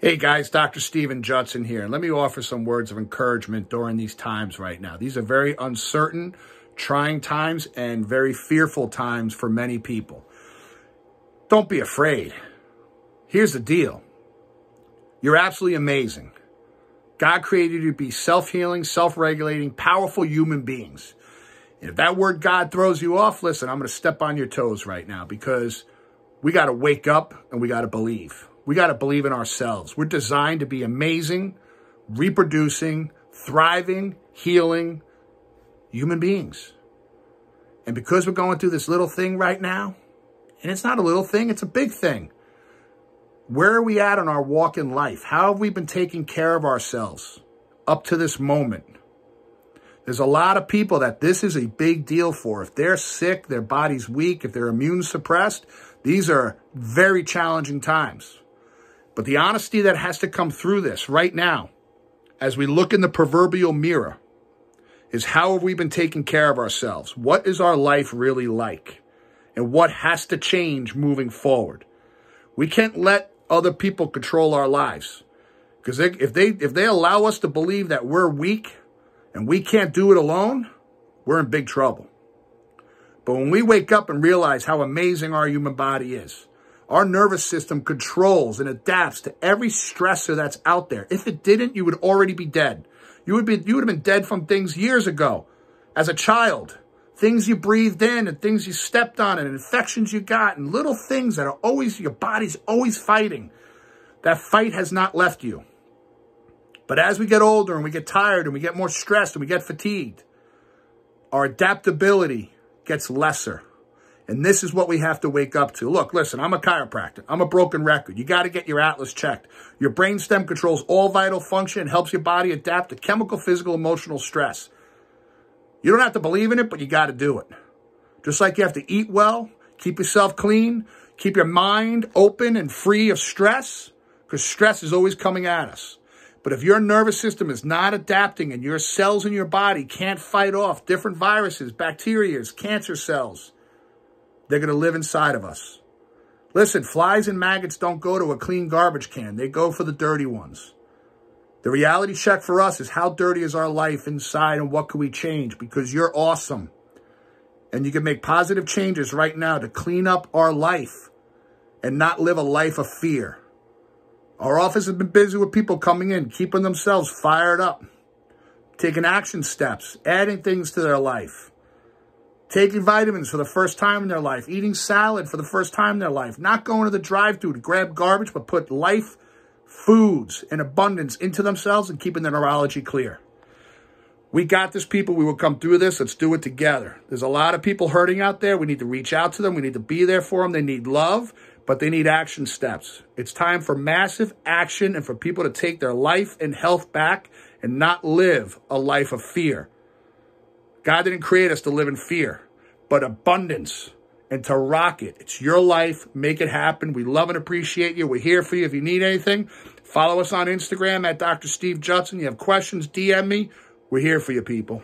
Hey guys, Dr. Steven Judson here. Let me offer some words of encouragement during these times right now. These are very uncertain, trying times, and very fearful times for many people. Don't be afraid. Here's the deal. You're absolutely amazing. God created you to be self-healing, self-regulating, powerful human beings. And if that word God throws you off, listen, I'm going to step on your toes right now because we got to wake up and we got to believe. We got to believe in ourselves. We're designed to be amazing, reproducing, thriving, healing human beings. And because we're going through this little thing right now, and it's not a little thing, it's a big thing. Where are we at on our walk in life? How have we been taking care of ourselves up to this moment? There's a lot of people that this is a big deal for. If they're sick, their body's weak, if they're immune suppressed, these are very challenging times. But the honesty that has to come through this right now, as we look in the proverbial mirror, is how have we been taking care of ourselves? What is our life really like? And what has to change moving forward? We can't let other people control our lives. Because if they if they allow us to believe that we're weak and we can't do it alone, we're in big trouble. But when we wake up and realize how amazing our human body is, our nervous system controls and adapts to every stressor that's out there. If it didn't, you would already be dead. You would be you would have been dead from things years ago. As a child, things you breathed in and things you stepped on and infections you got and little things that are always your body's always fighting. That fight has not left you. But as we get older and we get tired and we get more stressed and we get fatigued, our adaptability gets lesser. And this is what we have to wake up to. Look, listen, I'm a chiropractor. I'm a broken record. You got to get your atlas checked. Your brainstem controls all vital function and helps your body adapt to chemical, physical, emotional stress. You don't have to believe in it, but you got to do it. Just like you have to eat well, keep yourself clean, keep your mind open and free of stress, because stress is always coming at us. But if your nervous system is not adapting and your cells in your body can't fight off different viruses, bacteria, cancer cells, they're going to live inside of us. Listen, flies and maggots don't go to a clean garbage can. They go for the dirty ones. The reality check for us is how dirty is our life inside and what can we change? Because you're awesome. And you can make positive changes right now to clean up our life and not live a life of fear. Our office has been busy with people coming in, keeping themselves fired up, taking action steps, adding things to their life taking vitamins for the first time in their life, eating salad for the first time in their life, not going to the drive-thru to grab garbage, but put life foods in abundance into themselves and keeping their neurology clear. We got this, people. We will come through this. Let's do it together. There's a lot of people hurting out there. We need to reach out to them. We need to be there for them. They need love, but they need action steps. It's time for massive action and for people to take their life and health back and not live a life of fear. God didn't create us to live in fear, but abundance and to rock it. It's your life. Make it happen. We love and appreciate you. We're here for you. If you need anything, follow us on Instagram at Dr. Steve Judson. You have questions, DM me. We're here for you, people.